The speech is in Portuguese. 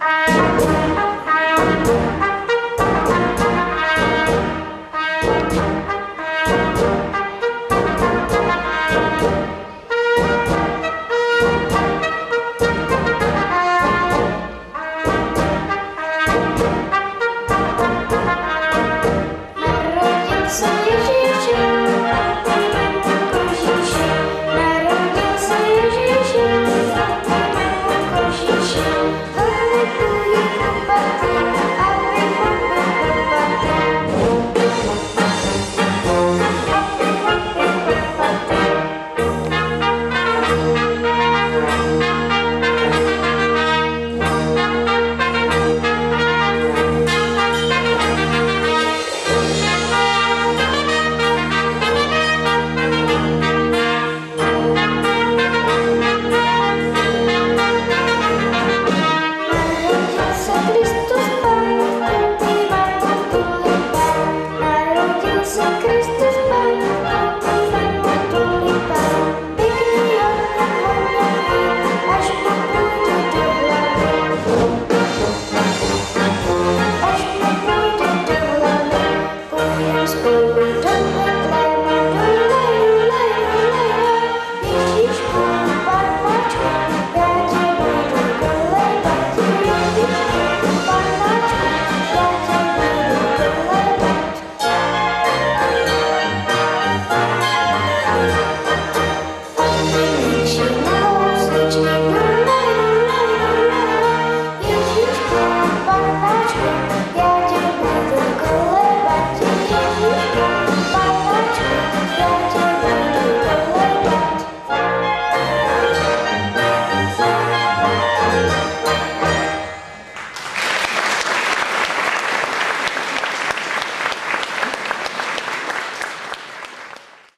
Música